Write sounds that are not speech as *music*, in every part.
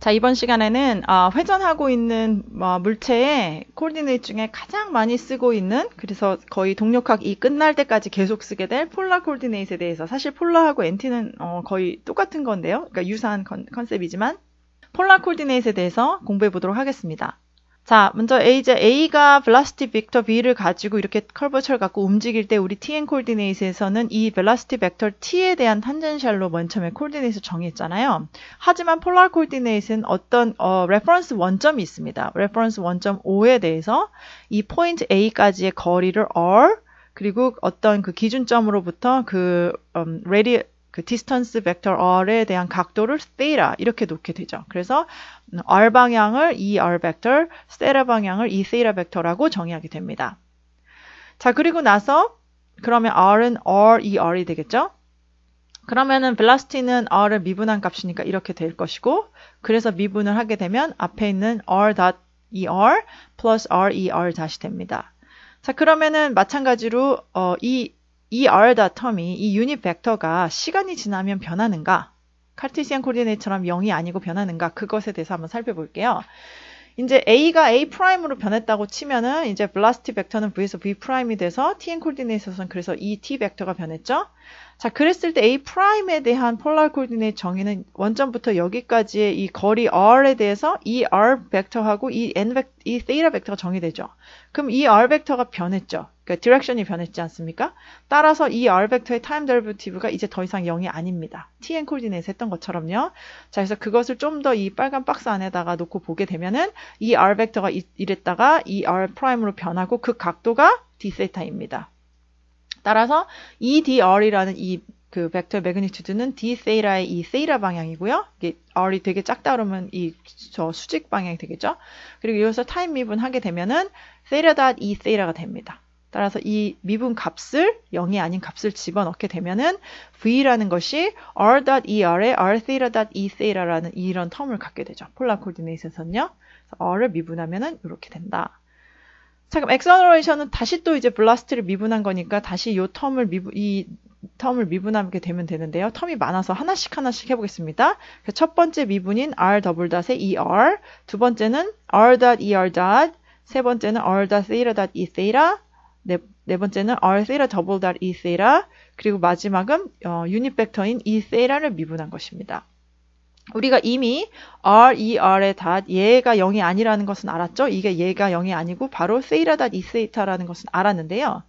자, 이번 시간에는 어, 회전하고 있는 어, 물체의 coordinate 중에 가장 많이 쓰고 있는 그래서 거의 동력학 이 끝날 때까지 계속 쓰게 될 polar coordinate에 대해서 사실 polar하고 NT는 어, 거의 똑같은 건데요. 그러니까 유사한 con, concept이지만 polar coordinate에 대해서 공부해 보도록 하겠습니다. 자, 먼저 A, 이제 A가 velocity vector V를 가지고 이렇게 curvature를 갖고 움직일 때 우리 TN 코디네이트에서는 이 velocity vector T에 대한 tangential로 맨 처음에 coordinate 정했잖아요. 하지만 polar coordinate는 어떤 어, reference 원점이 있습니다. reference 원점 O에 대해서 이 포인트 A까지의 거리를 R 그리고 어떤 그 기준점으로부터 그 음, 그 distance 벡터 r에 대한 각도를 theta 이렇게 놓게 되죠. 그래서 r 방향을 이 r 벡터, theta 방향을 이 theta 벡터라고 정의하게 됩니다. 자, 그리고 나서 그러면 r은 r 이 r이 되겠죠? 그러면은 velocity는 r을 미분한 값이니까 이렇게 될 것이고 그래서 미분을 하게 되면 앞에 있는 r er 플러스 r er 다시 됩니다. 자, 그러면은 마찬가지로 어, 이 er dot term이 이 unit 벡터가 시간이 지나면 변하는가 Cartesian coordinate처럼 0이 아니고 변하는가 그것에 대해서 한번 살펴볼게요. 이제 A가 A 프라임으로 변했다고 치면은 이제 velocity 벡터는 V에서 V 프라임이 돼서 TN coordinate에서는 그래서 이 T 벡터가 변했죠. 자, 그랬을 때 A 프라임에 대한 polar coordinate 정의는 원점부터 여기까지의 이 거리 R에 대해서 이 R 벡터하고 이 N 벡, 이 세이라 벡터가 정의되죠. 그럼 이 R 벡터가 변했죠. 그러니까 direction이 변했지 않습니까? 따라서 이 R 벡터의 time derivative가 이제 더 이상 0이 아닙니다. TN coordinate 했던 것처럼요. 자, 그래서 그것을 좀 더 이 빨간 박스 안에다가 놓고 보게 되면은 이 R 벡터가 이랬다가 이 R 프라임으로 변하고 그 각도가 d 세타입니다. 따라서 이 dr이라는 이 그 벡터 매그니튜드는 d 세이라의 이 세이라 방향이고요. 이게 r이 되게 작다 그러면 이 저 수직 방향이 되겠죠. 그리고 이것을 time 미분하게 되면은 세이라 닷이 세이라가 됩니다. 따라서 이 미분 값을 0이 아닌 값을 집어넣게 되면은 v라는 것이 r.er에 r.theta.e.theta라는 이런 term을 갖게 되죠. polar coordinate에서는요. r을 미분하면은 이렇게 된다. 자, 그럼 acceleration은 다시 또 이제 velocity를 미분한 거니까 다시 이 term을 미분 이 term을 미분하게 되면 되는데요. term이 많아서 하나씩 하나씩 해보겠습니다. 첫 번째 미분인 r 더블 닷의 er, 두 번째는 r er 세 번째는 r theta e theta, 네, 네 번째는 r theta double dot e theta, 그리고 마지막은 어, 유닛 벡터인 e theta를 미분한 것입니다. 우리가 이미 r, e, r의 dot 얘가 0이 아니라는 것은 알았죠? 이게 얘가 0이 아니고 바로 세이라 닷 e 세이타라는 것은 알았는데요.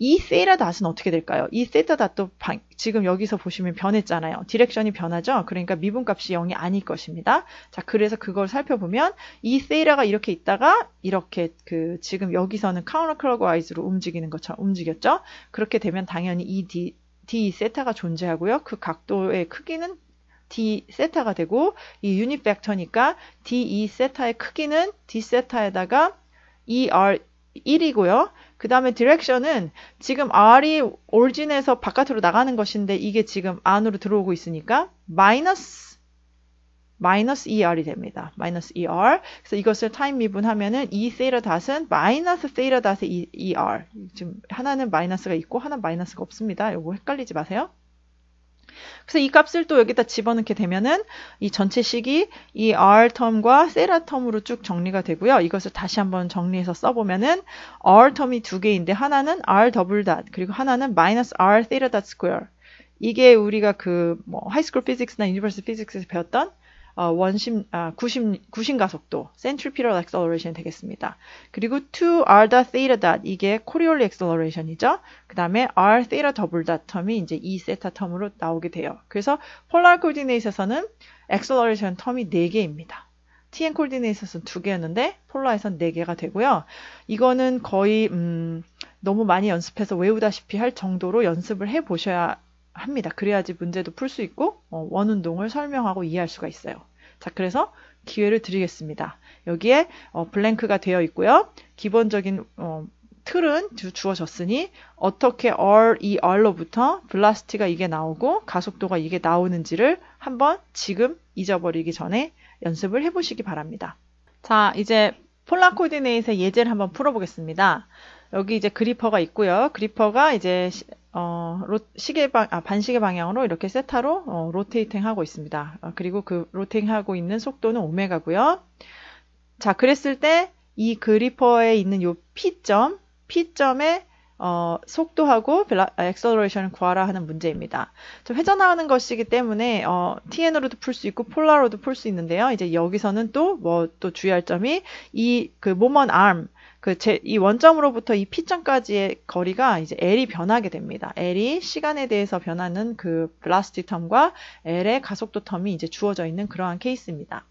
이 세이라 닷은 어떻게 될까요? 이 세이타 닷도 방, 지금 여기서 보시면 변했잖아요. direction이 변하죠? 그러니까 미분값이 0이 아닐 것입니다. 자, 그래서 그걸 살펴보면 e theta가 이렇게 있다가 이렇게 그 지금 여기서는 counter clockwise로 움직이는 것처럼 움직였죠? 그렇게 되면 당연히 이 D, D 세타가 존재하고요. 그 각도의 크기는 d 세타가 되고 이 유닛 벡터니까 de 세타의 크기는 d 세타에다가 er 1이고요. 그 다음에 direction은 지금 r이 올진에서 바깥으로 나가는 것인데 이게 지금 안으로 들어오고 있으니까 마이너스 마이너스 er이 됩니다. 마이너스 er. 그래서 이것을 time 미분하면은 e theta dot은 마이너스 theta dot의 er. 지금 하나는 마이너스가 있고 하나는 마이너스가 없습니다. 이거 헷갈리지 마세요. 그래서 이 값을 또 여기다 집어넣게 되면은 이 전체 식이 이 r 텀과 세라 텀으로 쭉 정리가 되고요. 이것을 다시 한번 정리해서 써보면은 r 텀이 두 개인데 하나는 r double dot 그리고 하나는 마이너스 r theta dot square 이게 우리가 그 뭐 high school physics나 university physics에서 배웠던 어, 원심, 아, 구심, 구심 가속도, centripetal acceleration 되겠습니다. 그리고 two r dot theta dot, 이게 코리올리 acceleration이죠. 그 다음에 r theta double dot 텀이 이제 이 세타 term으로 나오게 돼요. 그래서 polar coordinate에서는 acceleration term이 4개입니다. TN 코디네이트에서는 2개였는데 polar에선 4개가 되고요. 이거는 거의 음, 너무 많이 연습해서 외우다시피 할 정도로 연습을 해 보셔야 합니다. 그래야지 문제도 풀 수 있고 어, 원 운동을 설명하고 이해할 수가 있어요. 자, 그래서 기회를 드리겠습니다. 여기에 어, blank가 되어 있고요. 기본적인 어, 틀은 주, 어졌으니 어떻게 R, 이 R로부터 velocity가 이게 나오고 가속도가 이게 나오는지를 한번 지금 잊어버리기 전에 연습을 해보시기 바랍니다. 자, 이제 polar coordinate의 예제를 한번 풀어보겠습니다. 여기 이제 gripper가 있고요. gripper가 이제 어, 로, 시계 방, 아, 반시계 방향으로 이렇게 세타로 어, rotating 하고 있습니다. 어, 그리고 그 rotating 하고 있는 속도는 오메가고요. 자, 그랬을 때 이 gripper에 있는 요 P점, P점의 어, 속도하고 acceleration을 구하라 하는 문제입니다. 좀 회전하는 것이기 때문에 어, TN으로도 풀 수 있고 polar로도 풀 수 있는데요. 이제 여기서는 또 뭐 또 주의할 점이 이 그 moment arm 그 제 이 원점으로부터 이 P점까지의 거리가 이제 L이 변하게 됩니다. L이 시간에 대해서 변하는 그 velocity term과 L의 가속도 텀이 이제 주어져 있는 그러한 케이스입니다.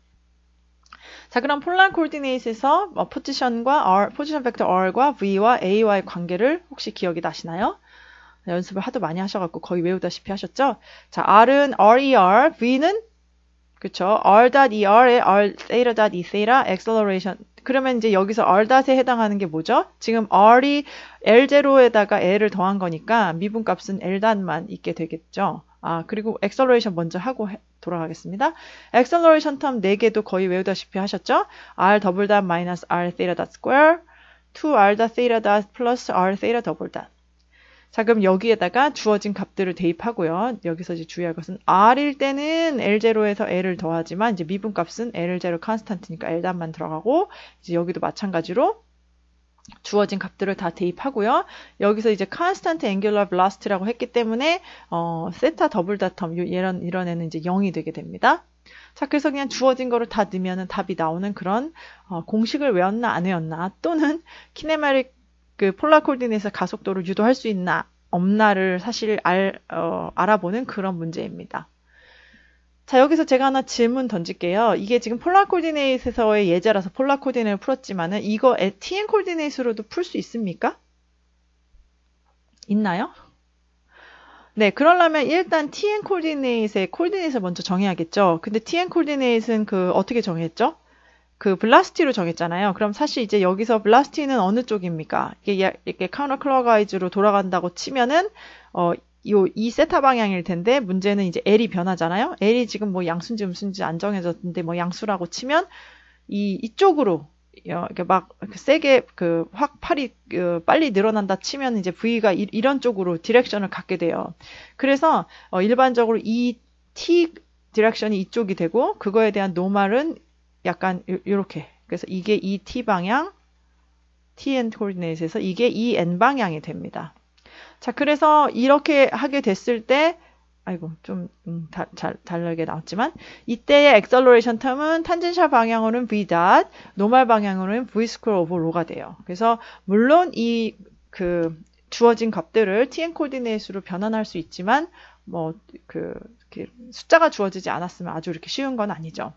자, 그럼 폴라 코디네이트에서 어, 포지션과 R, 포지션 벡터 R과 V와 A와의 관계를 혹시 기억이 나시나요? 연습을 하도 많이 하셔갖고 거의 외우다시피 하셨죠? 자, R은 RER, V는 그쵸? R.ER에 R theta.E theta, acceleration. 그러면 이제 여기서 R.에 해당하는 게 뭐죠? 지금 R이 L0에다가 L을 더한 거니까 미분값은 L.만 있게 되겠죠? 아, 그리고 acceleration 먼저 하고 해, 돌아가겠습니다. acceleration term 4개도 거의 외우다시피 하셨죠? r double dot minus r theta dot square 2r dot theta dot plus r theta double dot. 자, 그럼 여기에다가 주어진 값들을 대입하고요. 여기서 이제 주의할 것은 r일 때는 l0에서 l을 더하지만 이제 미분 값은 l0 컨스탄트니까 l-만 들어가고 이제 여기도 마찬가지로 주어진 값들을 다 대입하고요. 여기서 이제 constant angular velocity라고 했기 때문에 어, theta double dot term 이런 이런 애는 이제 0이 되게 됩니다. 자, 그래서 그냥 주어진 거를 다 넣으면 답이 나오는 그런 어, 공식을 외웠나 안 외웠나 또는 *laughs* kinematic 그 polar coordinate의 가속도를 유도할 수 있나 없나를 사실 알, 어, 알아보는 그런 문제입니다. 자, 여기서 제가 하나 질문 던질게요. 이게 지금 polar coordinate에서의 예제라서 polar coordinate를 풀었지만은 이거 TN 코디네이트로도 풀 수 있습니까? 있나요? 네, 그러려면 일단 TN 코디네이트의 코디네이트를 먼저 정해야겠죠. 근데 TN 코디네이트는 그 어떻게 정했죠? 그 velocity로 정했잖아요. 그럼 사실 이제 여기서 velocity는 어느 쪽입니까? 이게 이렇게 counter clockwise로 돌아간다고 치면은 어 요, 이 세타 방향일 텐데, 문제는 이제 L이 변하잖아요? L이 지금 뭐 양수인지 음수인지 안 정해졌는데, 뭐 양수라고 치면, 이, 이쪽으로, 이렇게 막, 세게, 그, 확 팔이, 그, 빨리 늘어난다 치면, 이제 V가 이, 런 쪽으로 direction을 갖게 돼요. 그래서, 어, 일반적으로 이 T 디렉션이 이쪽이 되고, 그거에 대한 normal은 약간, 요, 요렇게. 그래서 이게 이 T 방향, TN 코디네이트에서 이게 이 N 방향이 됩니다. 자, 그래서 이렇게 하게 됐을 때, 아이고, 좀, 음, 다, 잘, 다르게 나왔지만, 이때의 acceleration 텀은 탄젠셜 방향으로는 v 닷, 노말 방향으로는 v 스퀘어 오버 로가 돼요. 그래서, 물론 이, 그, 주어진 값들을 tn 코디네이트로 변환할 수 있지만, 뭐, 그, 숫자가 주어지지 않았으면 아주 이렇게 쉬운 건 아니죠.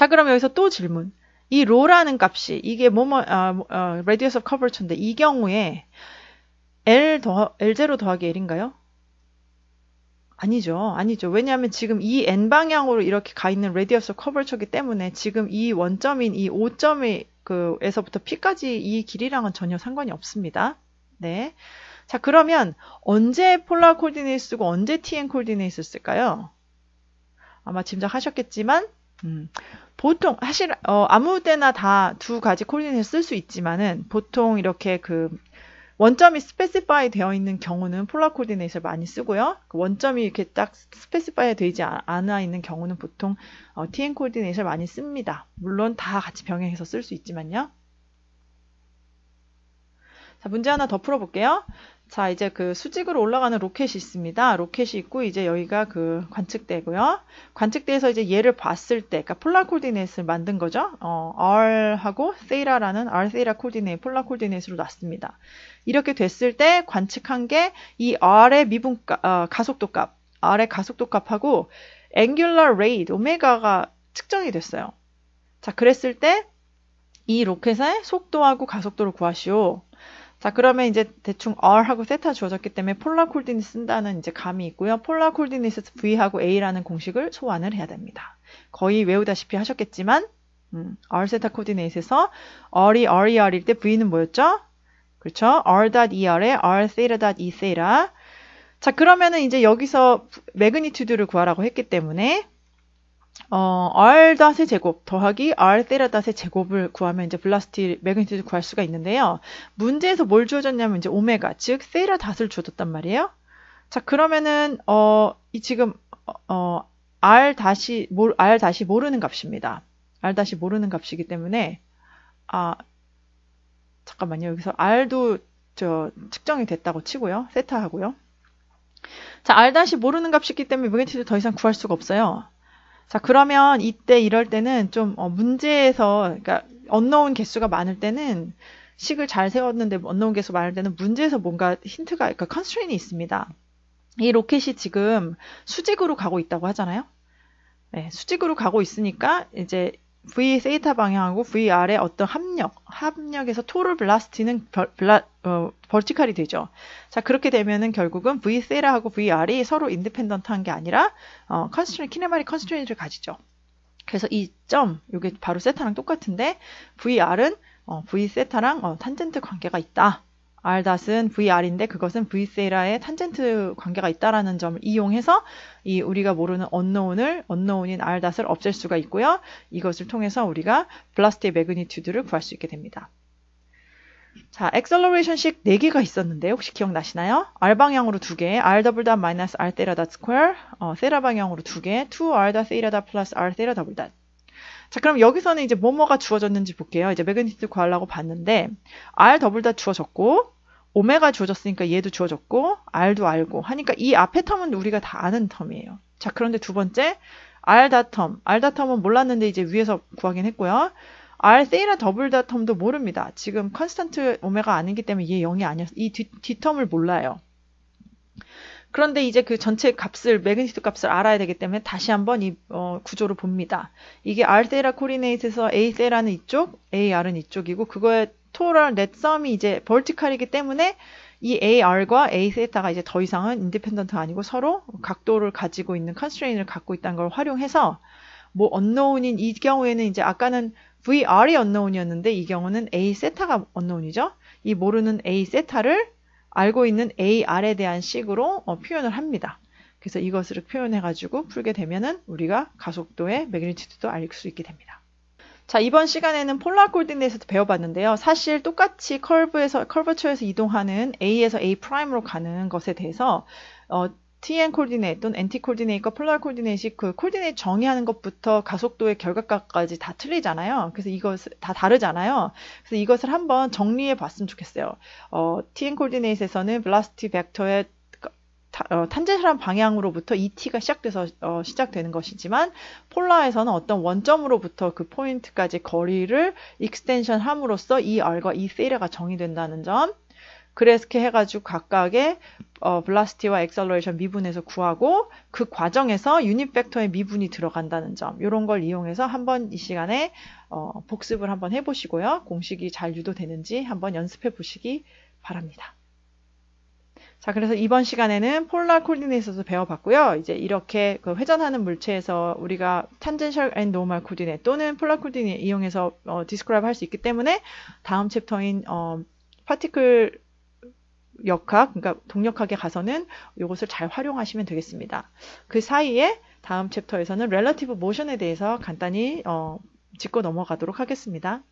자, 그럼 여기서 또 질문. 이 rho라는 값이, 이게 뭐뭐, 어, 어, radius of curvature인데, 이 경우에, L 더, L0 더하기 L인가요? 아니죠. 아니죠. 왜냐하면 지금 이 N방향으로 이렇게 가 있는 radius curvature기 때문에 지금 이 원점인 이 O점의 그, 에서부터 P까지 이 길이랑은 전혀 상관이 없습니다. 네. 자, 그러면 언제 polar coordinate 쓰고 언제 TN coordinate 쓸까요? 아마 짐작하셨겠지만, 음, 보통, 사실, 어, 아무 때나 다 두 가지 coordinate 쓸수 있지만은, 보통 이렇게 그, 원점이 specify 되어 있는 경우는 polar coordinate를 많이 쓰고요. 그 원점이 이렇게 딱 specify 되지 않아 있는 경우는 보통 어, TN 코디네이트를 많이 씁니다. 물론 다 같이 병행해서 쓸 수 있지만요. 자, 문제 하나 더 풀어볼게요. 자, 이제 그 수직으로 올라가는 로켓이 있습니다. 로켓이 있고, 이제 여기가 그 관측대고요. 관측대에서 이제 얘를 봤을 때, 그러니까 polar coordinate를 만든 거죠. 어, R하고 세이라라는 R 세이라 코디네이트, 폴라 코디네이트로 놨습니다. 이렇게 됐을 때 관측한 게 이 R의 미분값, 어, 가속도 값, R의 가속도 값하고 angular rate, omega가 측정이 됐어요. 자, 그랬을 때 이 로켓의 속도하고 가속도를 구하시오. 자, 그러면 이제 대충 R하고 theta 주어졌기 때문에 polar coordinate 쓴다는 이제 감이 있고요. polar coordinate V하고 A라는 공식을 소환을 해야 됩니다. 거의 외우다시피 하셨겠지만, 음, R 세타 코디네이트에서 R이 RER일 때 V는 뭐였죠? 그렇죠? R.ER에 R theta.E theta. 자, 그러면은 이제 여기서 magnitude를 구하라고 했기 때문에 어, r 닷의 제곱 더하기 r 세라 닷의 제곱을 구하면 이제 velocity magnitude 구할 수가 있는데요. 문제에서 뭘 주어졌냐면 이제 오메가, 즉 theta dot을 주어졌단 말이에요. 자, 그러면은 어, 이 지금 어, r dot이 모, r dot이 모르는 값입니다. r dot이 모르는 값이기 때문에 아 잠깐만요. 여기서 r도 저 측정이 됐다고 치고요. theta하고요. 자, r dot이 모르는 값이기 때문에 magnitude 더 이상 구할 수가 없어요. 자, 그러면 이때 이럴 때는 좀 어, 문제에서 그러니까 언노운 개수가 많을 때는 식을 잘 세웠는데 언노운 개수 많을 때는 문제에서 뭔가 힌트가 그러니까 constraint이 있습니다. 이 로켓이 지금 수직으로 가고 있다고 하잖아요. 네, 수직으로 가고 있으니까 이제 V theta 방향하고 VR의 어떤 합력, 합력에서 total velocity는 블라, 어, 벌티칼이 되죠. 자, 그렇게 되면은 결국은 V 세라하고 VR이 서로 independent한 게 아니라, 어, constraint, kinematic constraint을 가지죠. 그래서 이 점, 이게 바로 theta랑 똑같은데, VR은, 어, V 세타랑, 어, 탄젠트 관계가 있다. R닷은 VR인데 그것은 V세라의 탄젠트 관계가 있다라는 점을 이용해서 이 우리가 모르는 언노운을 언노운인 R닷을 없앨 수가 있고요. 이것을 통해서 우리가 velocity의 magnitude를 구할 수 있게 됩니다. 자, acceleration식 4개가 있었는데 혹시 기억나시나요? R 방향으로 2개, R double dot minus R theta dot square, 어, 세라 방향으로 2개, 2R dot theta dot plus R theta double dot. 자, 그럼 여기서는 이제 뭐뭐가 주어졌는지 볼게요. 이제 magnitude 구하려고 봤는데 R double dot 주어졌고 오메가 주어졌으니까 얘도 주어졌고 R도 알고 하니까 이 앞에 term은 우리가 다 아는 term이에요. 자, 그런데 두 번째 R 다텀. R 다텀은 몰랐는데 이제 위에서 구하긴 했고요. R 세이라 더블 다텀도 모릅니다. 지금 constant omega 아니기 때문에 얘 0이 아니어서 이 뒤, 뒤 term을 몰라요. 그런데 이제 그 전체 값을 magnitude 값을 알아야 되기 때문에 다시 한번 이 어, 구조를 봅니다. 이게 R 세라 코리네이트에서 A 세라는 이쪽, AR은 이쪽이고 그거의 total net sum이 이제 벌티칼이기 때문에 이 AR과 A 세타가 이제 더 이상은 independent 아니고 서로 각도를 가지고 있는 constraint를 갖고 있다는 걸 활용해서 뭐 언노운인 이 경우에는 이제 아까는 VR이 unknown이었는데 이 경우는 A 세타가 언노운이죠. 이 모르는 A 세타를 알고 있는 AR에 대한 식으로 어, 표현을 합니다. 그래서 이것을 표현해가지고 풀게 되면은 우리가 가속도의 magnitude도 알 수 있게 됩니다. 자, 이번 시간에는 polar coordinate도 배워봤는데요. 사실 똑같이 curve에서, curvature에서 이동하는 A에서 A prime으로 가는 것에 대해서, 어, TN 코디네이트 또는 NT 코디네이트과 폴라 코디네이트 그 코디네이트 정의하는 것부터 가속도의 결과값까지 다 틀리잖아요. 그래서 이것 다 다르잖아요. 그래서 이것을 한번 정리해 봤으면 좋겠어요. 어, TN 코디네이트에서는 velocity 벡터의 어, tangential한 방향으로부터 ET가 시작돼서 어, 시작되는 것이지만 polar에서는 어떤 원점으로부터 그 포인트까지 거리를 extension 함으로써 E R과 E theta가 정의된다는 점 그렇게 해가지고 각각의 어, velocity와 acceleration 미분에서 구하고 그 과정에서 유닛 벡터의 미분이 들어간다는 점 이런 걸 이용해서 한번 이 시간에 어, 복습을 한번 해보시고요. 공식이 잘 유도되는지 한번 연습해 보시기 바랍니다. 자, 그래서 이번 시간에는 polar coordinate도 배워봤고요. 이제 이렇게 그 회전하는 물체에서 우리가 tangential and normal coordinate 또는 polar coordinate 이용해서 어, describe 할 수 있기 때문에 다음 챕터인 어, 파티클 역학, 그러니까 동력학에 가서는 이것을 잘 활용하시면 되겠습니다. 그 사이에 다음 챕터에서는 렐러티브 모션에 대해서 간단히 어, 짚고 넘어가도록 하겠습니다.